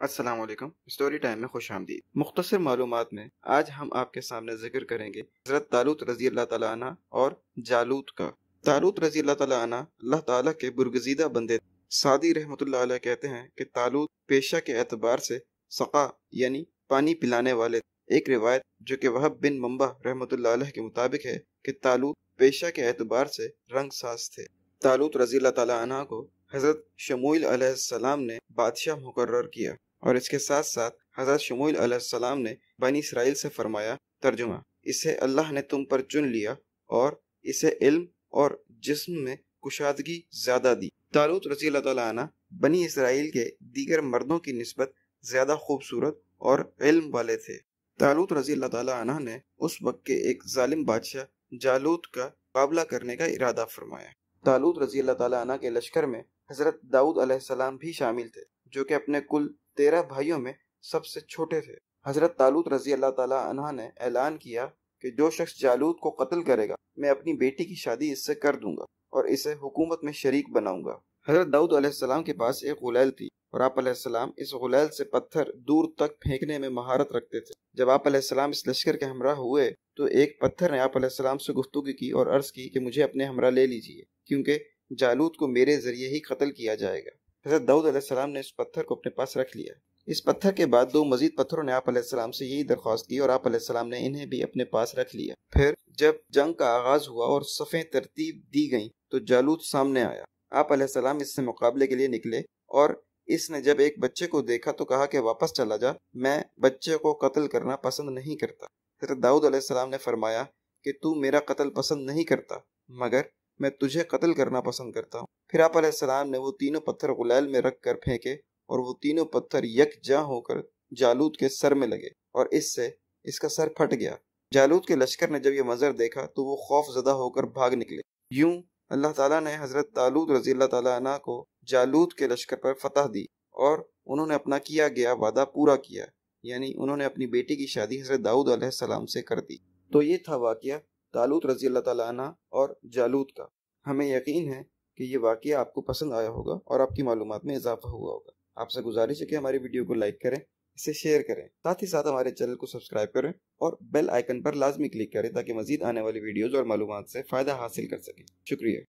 السلام علیکم۔ Story time میں خوش آمدید۔ مختصر معلومات میں آج ہم آپ کے سامنے ذکر کریں گے حضرت تالوت رضی اللہ تعالیٰ عنہ اور جالوت کا۔ تالوت رضی اللہ تعالیٰ عنہ اللہ تعالیٰ کے برگزیدہ بندے سعدی رحمۃ اللہ علیہ کہتے ہیں کہ تالوت پیشہ کے اعتبار سے سقا یعنی پانی پلانے والے ایک روایت جو کہ وہ بن ممبا رحمۃ اللہ علیہ کے مطابق ہے کہ تالوت پیشہ کے اعتبار سے رنگ ساز تھے۔ تالوت رضی اللہ تعالیٰ عنہ کو حضرت شموئل علیہ السلام نے بادشاہ مقرر کیا۔ اور اس کے ساتھ ساتھ حضرت شموئل علیہ السلام نے بنی اسرائیل سے فرمایا، ترجمہ، اسے اللہ نے تم پر چن لیا اور اسے علم اور جسم میں کشادگی زیادہ دی۔ تالوت رضی اللہ تعالیٰ عنہ بنی اسرائیل کے دیگر مردوں کی نسبت زیادہ خوبصورت اور علم والے تھے۔ تالوت رضی اللہ تعالیٰ عنہ نے اس وقت کے ایک ظالم بادشاہ جالوت کا مقابلہ کرنے کا ارادہ فرمایا۔ تالوت رضی اللہ تعالیٰ عنہ کے لشکر میں حضرت داؤد علیہ السلام بھی شامل تھے، جو کہ اپنے کل تیرہ بھائیوں میں سب سے چھوٹے تھے۔ حضرت تالوت رضی اللہ تعالیٰ عنہ نے اعلان کیا کہ جو شخص جالوت کو قتل کرے گا، میں اپنی بیٹی کی شادی اس سے کر دوں گا اور اسے حکومت میں شریک بناؤں گا۔ حضرت داؤد علیہ السلام کے پاس ایک غلیل تھی اور آپ علیہ السلام اس غلیل سے پتھر دور تک پھینکنے میں مہارت رکھتے تھے۔ جب آپ علیہ السلام اس لشکر کے ہمراہ ہوئے تو ایک پتھر نے آپ علیہ السلام سے گفتگو کی اور عرض کی کہ مجھے اپنے ہمراہ لے لیجیے، کیونکہ جالوت کو میرے ذریعے ہی قتل کیا جائے گا۔ حضرت داؤد علیہ السلام نے اس پتھر کو اپنے پاس رکھ لیا۔ اس پتھر کے بعد دو مزید پتھروں نے آپ علیہ السلام سے یہی درخواست کی اور آپ علیہ السلام نے انہیں بھی اپنے پاس رکھ لیا۔ پھر جب جنگ کا آغاز ہوا اور صفیں ترتیب دی گئیں تو جالوت سامنے آیا۔ آپ علیہ السلام اس سے مقابلے کے لیے نکلے اور اس نے جب ایک بچے کو دیکھا تو کہا کہ واپس چلا جا، میں بچے کو قتل کرنا پسند نہیں کرتا۔ حضرت داؤد علیہ السلام نے فرمایا کہ تو میرا قتل پسند نہیں کرتا، مگر میں تجھے قتل کرنا پسند کرتا ہوں۔ پھر آپ علیہ السلام نے وہ تینوں پتھر غلیل میں رکھ کر پھینکے اور وہ تینوں پتھر یک جاں ہو کر جالوت کے سر میں لگے اور اس سے اس کا سر پھٹ گیا۔ جالوت کے لشکر نے جب یہ منظر دیکھا تو وہ خوف زدہ ہو کر بھاگ نکلے۔ یوں اللہ تعالیٰ نے حضرت تالوت رضی اللہ تعالیٰ عنہ کو جالوت کے لشکر پر فتح دی اور انہوں نے اپنا کیا گیا وعدہ پورا کیا یعنی انہوں نے اپنی بیٹی کی شادی حضرت داؤد علیہ السلام سے کر دی۔ تو یہ تھا واقعہ۔ تالوت رضی اللہ تعالیٰ عنہ اور جالوت کا۔ ہمیں یقین ہے کہ یہ واقعہ آپ کو پسند آیا ہوگا اور آپ کی معلومات میں اضافہ ہوا ہوگا۔ آپ سے گزارش ہے کہ ہماری ویڈیو کو لائک کریں، اسے شیئر کریں۔ ساتھ ہی ساتھ ہمارے چینل کو سبسکرائب کریں اور بیل آئیکن پر لازمی کلک کریں تاکہ مزید آنے والی ویڈیوز اور معلومات سے فائدہ حاصل کر سکیں۔ شکریہ۔